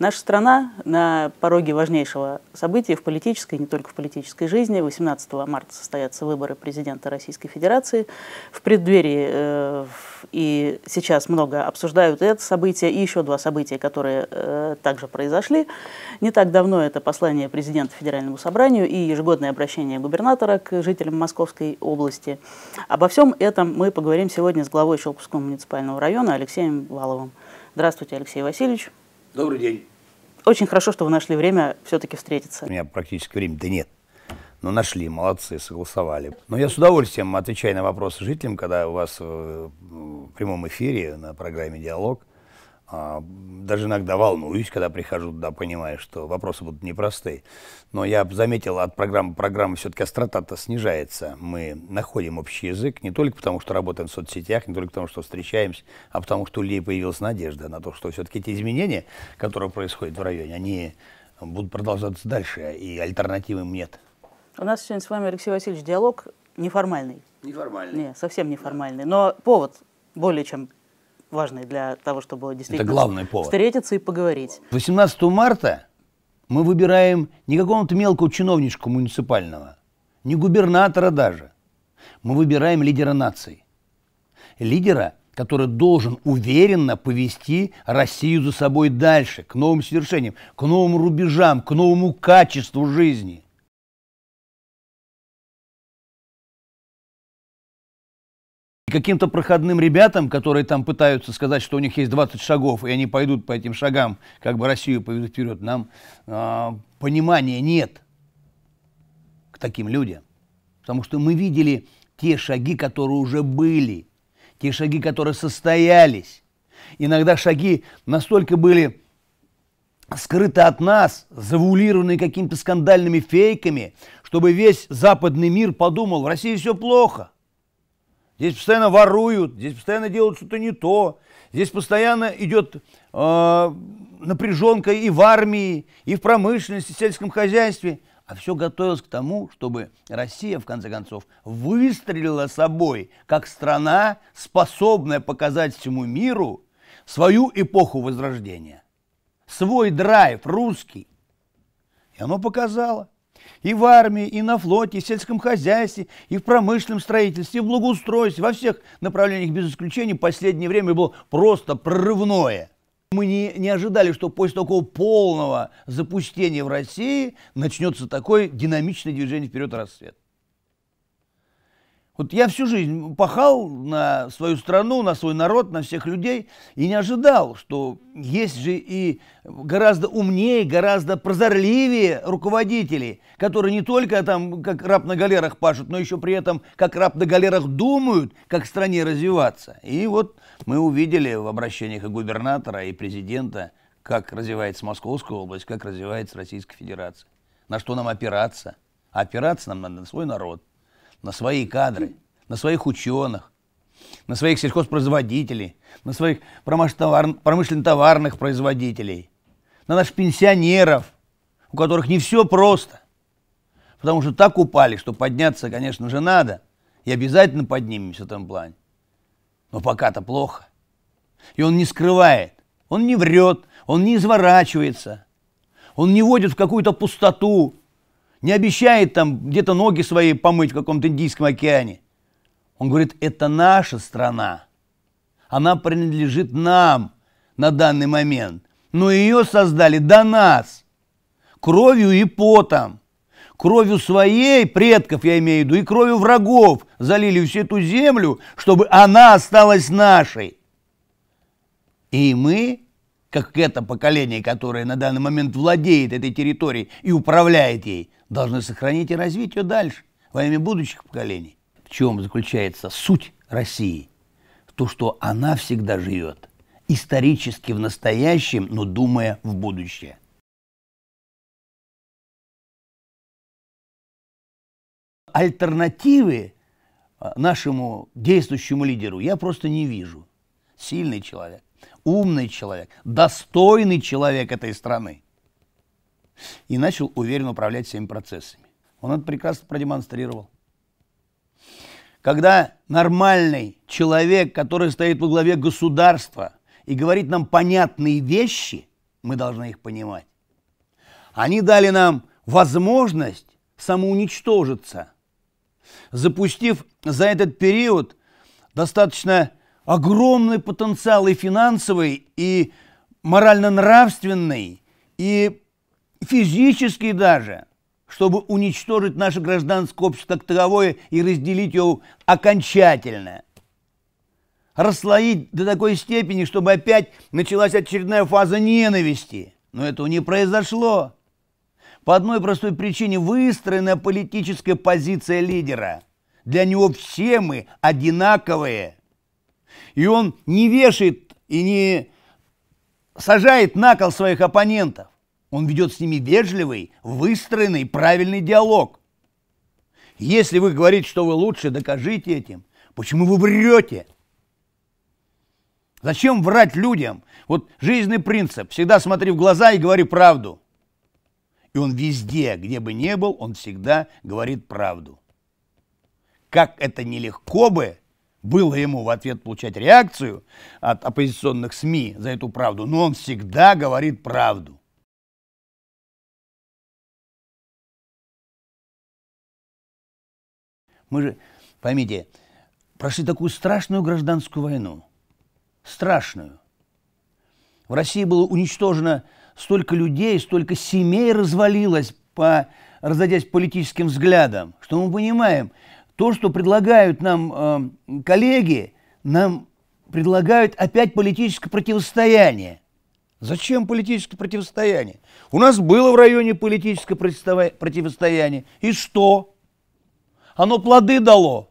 Наша страна на пороге важнейшего события в политической, не только в политической жизни. 18 марта состоятся выборы президента Российской Федерации. В преддверии э, и сейчас много обсуждают это событие и еще два события, которые э, также произошли. Не так давно это послание президента Федеральному собранию и ежегодное обращение губернатора к жителям Московской области. Обо всем этом мы поговорим сегодня с главой Щелковского муниципального района Алексеем Валовым. Здравствуйте, Алексей Васильевич. Добрый день. Очень хорошо, что вы нашли время все-таки встретиться. У меня практически времени-то нет. Но нашли, молодцы, согласовали. Но я с удовольствием отвечаю на вопросы жителям, когда у вас в прямом эфире на программе «Диалог» даже иногда волнуюсь, когда прихожу туда, понимаю, что вопросы будут непростые. Но я заметил, от программы программы все-таки острота-то снижается. Мы находим общий язык не только потому, что работаем в соцсетях, не только потому, что встречаемся, а потому, что у людей появилась надежда на то, что все-таки эти изменения, которые происходят в районе, они будут продолжаться дальше, и альтернативы им нет. У нас сегодня с вами, Алексей Васильевич, диалог неформальный. Неформальный. Не, совсем неформальный. Но повод более чем важный для того, чтобы действительно Это главный повод. встретиться и поговорить. 18 марта мы выбираем не какого-то мелкого чиновничка муниципального, не губернатора даже. Мы выбираем лидера нации. Лидера, который должен уверенно повести Россию за собой дальше, к новым свершениям, к новым рубежам, к новому качеству жизни. Каким-то проходным ребятам, которые там пытаются сказать, что у них есть 20 шагов, и они пойдут по этим шагам, как бы Россию поведут вперед, нам э, понимания нет к таким людям. Потому что мы видели те шаги, которые уже были, те шаги, которые состоялись. Иногда шаги настолько были скрыты от нас, завулированы какими-то скандальными фейками, чтобы весь западный мир подумал, в России все плохо. Здесь постоянно воруют, здесь постоянно делают что-то не то. Здесь постоянно идет э, напряженка и в армии, и в промышленности, и в сельском хозяйстве. А все готовилось к тому, чтобы Россия, в конце концов, выстрелила собой, как страна, способная показать всему миру свою эпоху Возрождения. Свой драйв русский. И оно показало и в армии, и на флоте, и в сельском хозяйстве, и в промышленном строительстве, и в благоустройстве, во всех направлениях без исключения последнее время было просто прорывное. Мы не, не ожидали, что после такого полного запустения в России начнется такое динамичное движение вперед расцвет. Вот я всю жизнь пахал на свою страну, на свой народ, на всех людей и не ожидал, что есть же и гораздо умнее, гораздо прозорливее руководители, которые не только там как раб на галерах пашут, но еще при этом как раб на галерах думают, как стране развиваться. И вот мы увидели в обращениях и губернатора, и президента, как развивается Московская область, как развивается Российская Федерация, на что нам опираться. А опираться нам надо на свой народ – на свои кадры, на своих ученых, на своих сельхозпроизводителей, на своих промышленно-товарных производителей, на наших пенсионеров, у которых не все просто. Потому что так упали, что подняться, конечно же, надо. И обязательно поднимемся в этом плане. Но пока-то плохо. И он не скрывает, он не врет, он не изворачивается, он не вводит в какую-то пустоту, не обещает там где-то ноги свои помыть в каком-то Индийском океане. Он говорит, это наша страна. Она принадлежит нам на данный момент. Но ее создали до нас. Кровью и потом. Кровью своей, предков я имею в виду, и кровью врагов залили всю эту землю, чтобы она осталась нашей. И мы как это поколение, которое на данный момент владеет этой территорией и управляет ей, должны сохранить и развить ее дальше во имя будущих поколений. В чем заключается суть России? В том, что она всегда живет исторически в настоящем, но думая в будущее. Альтернативы а, нашему действующему лидеру я просто не вижу. Сильный человек умный человек, достойный человек этой страны. И начал уверенно управлять всеми процессами. Он это прекрасно продемонстрировал. Когда нормальный человек, который стоит во главе государства и говорит нам понятные вещи, мы должны их понимать. Они дали нам возможность самоуничтожиться, запустив за этот период достаточно огромный потенциал и финансовый, и морально-нравственный, и физический даже, чтобы уничтожить наше гражданское общество как таковое и разделить его окончательно. Расслоить до такой степени, чтобы опять началась очередная фаза ненависти. Но этого не произошло. По одной простой причине выстроена политическая позиция лидера. Для него все мы одинаковые. И он не вешает и не сажает на кол своих оппонентов. Он ведет с ними вежливый, выстроенный, правильный диалог. Если вы говорите, что вы лучше, докажите этим. Почему вы врете? Зачем врать людям? Вот жизненный принцип. Всегда смотри в глаза и говори правду. И он везде, где бы ни был, он всегда говорит правду. Как это нелегко бы было ему в ответ получать реакцию от оппозиционных СМИ за эту правду, но он всегда говорит правду. Мы же, поймите, прошли такую страшную гражданскую войну. Страшную. В России было уничтожено столько людей, столько семей развалилось, по, разойдясь политическим взглядам, что мы понимаем – то, что предлагают нам э, коллеги, нам предлагают опять политическое противостояние. Зачем политическое противостояние? У нас было в районе политическое противостояние. И что? Оно плоды дало.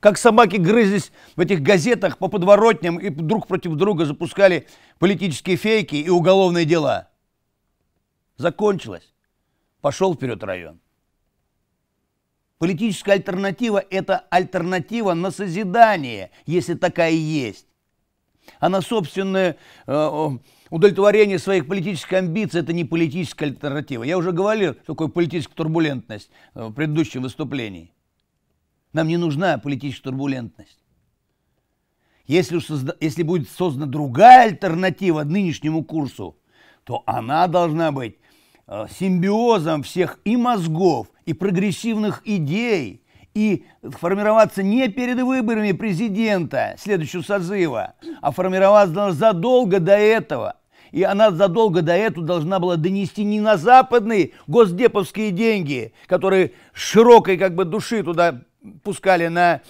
Как собаки грызлись в этих газетах по подворотням и друг против друга запускали политические фейки и уголовные дела. Закончилось. Пошел вперед район. Политическая альтернатива – это альтернатива на созидание, если такая есть. А на собственное э, удовлетворение своих политических амбиций – это не политическая альтернатива. Я уже говорил, что такое политическая турбулентность э, в предыдущем выступлении. Нам не нужна политическая турбулентность. Если, созда... если будет создана другая альтернатива нынешнему курсу, то она должна быть э, симбиозом всех и мозгов, и прогрессивных идей, и формироваться не перед выборами президента следующего созыва, а формироваться задолго до этого. И она задолго до этого должна была донести не на западные госдеповские деньги, которые широкой как бы души туда пускали на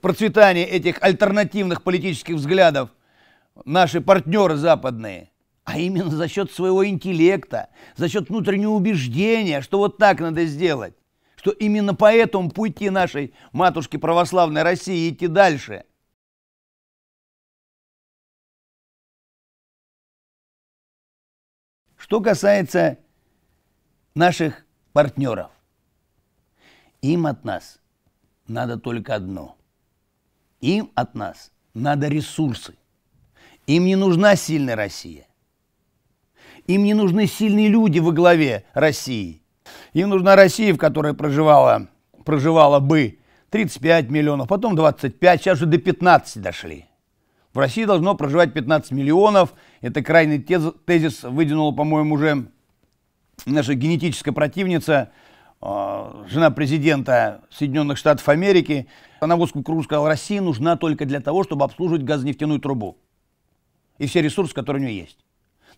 процветание этих альтернативных политических взглядов наши партнеры западные, а именно за счет своего интеллекта, за счет внутреннего убеждения, что вот так надо сделать что именно по этому пути нашей матушки православной России идти дальше. Что касается наших партнеров, им от нас надо только одно. Им от нас надо ресурсы. Им не нужна сильная Россия. Им не нужны сильные люди во главе России – им нужна Россия, в которой проживала, проживала бы 35 миллионов, потом 25, сейчас уже до 15 дошли. В России должно проживать 15 миллионов. Это крайний тез, тезис выдвинула, по-моему, уже наша генетическая противница, э, жена президента Соединенных Штатов Америки. Она в узкую кругу сказала, Россия нужна только для того, чтобы обслуживать газонефтяную трубу. И все ресурсы, которые у нее есть.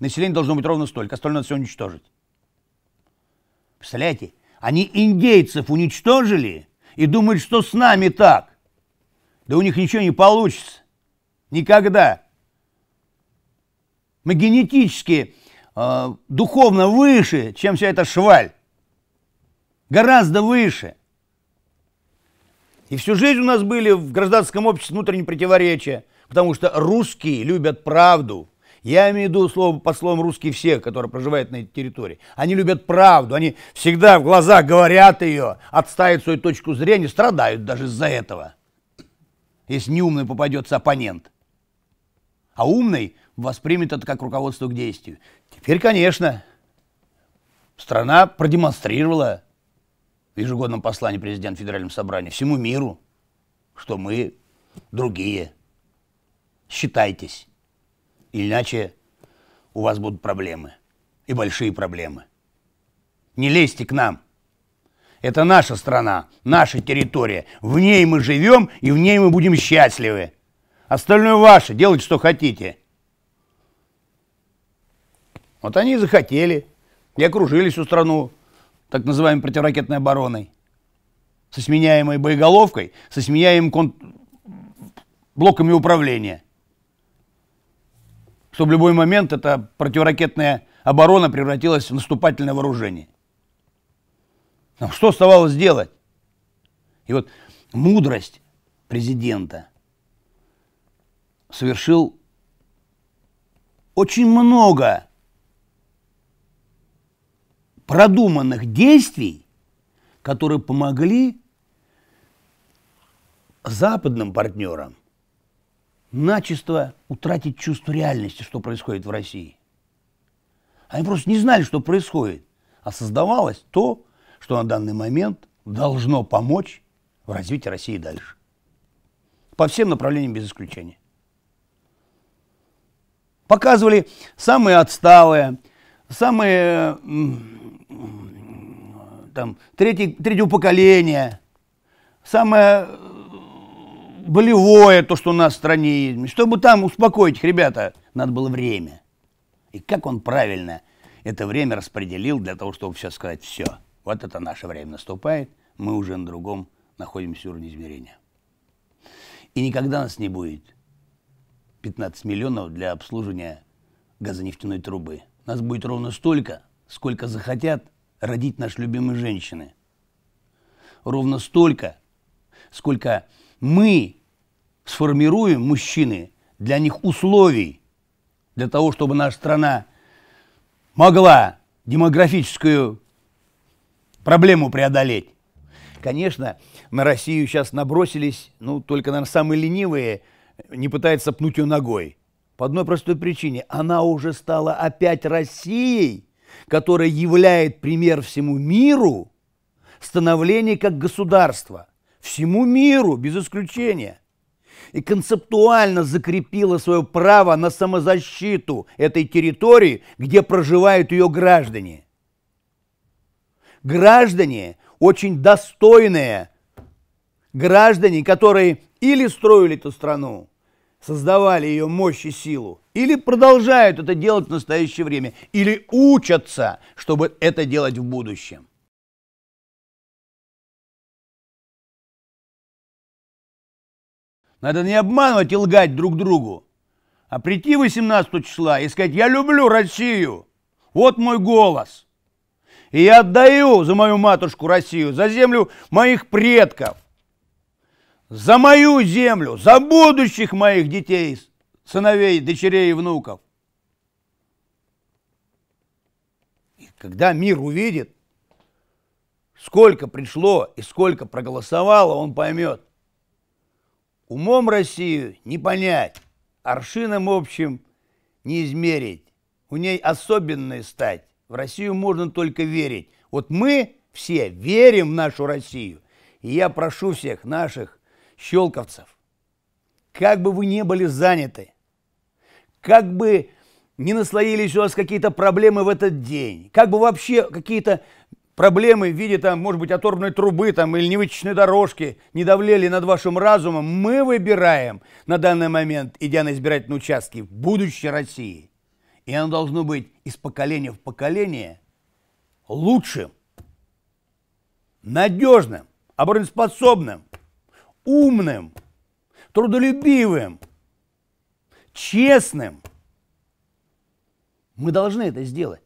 Население должно быть ровно столько, остальное надо все уничтожить. Представляете? Они индейцев уничтожили и думают, что с нами так. Да у них ничего не получится. Никогда. Мы генетически, э, духовно выше, чем вся эта шваль. Гораздо выше. И всю жизнь у нас были в гражданском обществе внутренние противоречия, потому что русские любят правду, я имею в виду слово, под словом русские все, которые проживают на этой территории. Они любят правду, они всегда в глаза говорят ее, отстаивают свою точку зрения, страдают даже из-за этого. Если неумный попадется оппонент. А умный воспримет это как руководство к действию. Теперь, конечно, страна продемонстрировала в ежегодном послании президента Федерального собрания всему миру, что мы другие. Считайтесь. Иначе у вас будут проблемы. И большие проблемы. Не лезьте к нам. Это наша страна, наша территория. В ней мы живем и в ней мы будем счастливы. Остальное ваше, делайте, что хотите. Вот они и захотели. И окружили всю страну так называемой противоракетной обороной. Со сменяемой боеголовкой, со сменяемым кон... блоками управления. Чтобы в любой момент эта противоракетная оборона превратилась в наступательное вооружение. Что оставалось делать? И вот мудрость президента совершил очень много продуманных действий, которые помогли западным партнерам начисто утратить чувство реальности, что происходит в России. Они просто не знали, что происходит, а создавалось то, что на данный момент должно помочь в развитии России дальше. По всем направлениям без исключения. Показывали самые отсталые, самые там, третий, третьего поколения, самое болевое, то, что у нас в стране есть. Чтобы там успокоить их, ребята, надо было время. И как он правильно это время распределил для того, чтобы все сказать, все, вот это наше время наступает, мы уже на другом находимся уровне измерения. И никогда нас не будет 15 миллионов для обслуживания газонефтяной трубы. Нас будет ровно столько, сколько захотят родить наши любимые женщины. Ровно столько, сколько мы сформируем, мужчины, для них условий, для того, чтобы наша страна могла демографическую проблему преодолеть. Конечно, на Россию сейчас набросились, ну, только, наверное, самые ленивые не пытаются пнуть ее ногой. По одной простой причине. Она уже стала опять Россией, которая являет пример всему миру становления как государства. Всему миру, без исключения. И концептуально закрепила свое право на самозащиту этой территории, где проживают ее граждане. Граждане очень достойные, граждане, которые или строили эту страну, создавали ее мощь и силу, или продолжают это делать в настоящее время, или учатся, чтобы это делать в будущем. Надо не обманывать и лгать друг другу, а прийти 18 числа и сказать, я люблю Россию, вот мой голос. И я отдаю за мою матушку Россию, за землю моих предков – за мою землю, за будущих моих детей, сыновей, дочерей и внуков. И когда мир увидит, сколько пришло и сколько проголосовало, он поймет. Умом Россию не понять, аршином общим не измерить. У ней особенная стать. В Россию можно только верить. Вот мы все верим в нашу Россию. И я прошу всех наших щелковцев, как бы вы не были заняты, как бы не наслоились у вас какие-то проблемы в этот день, как бы вообще какие-то проблемы в виде, там, может быть, оторванной трубы там, или невычечной дорожки не давлели над вашим разумом, мы выбираем на данный момент, идя на избирательные участки, будущее России. И оно должно быть из поколения в поколение лучшим, надежным, обороноспособным, умным, трудолюбивым, честным. Мы должны это сделать,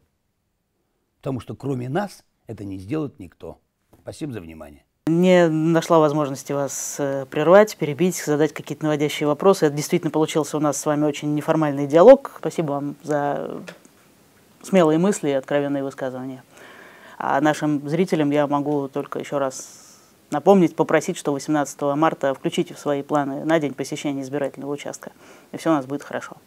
потому что кроме нас это не сделает никто. Спасибо за внимание. Не нашла возможности вас э, прервать, перебить, задать какие-то наводящие вопросы. Это действительно получился у нас с вами очень неформальный диалог. Спасибо вам за смелые мысли и откровенные высказывания. А нашим зрителям я могу только еще раз напомнить, попросить, что 18 марта включите в свои планы на день посещения избирательного участка, и все у нас будет хорошо.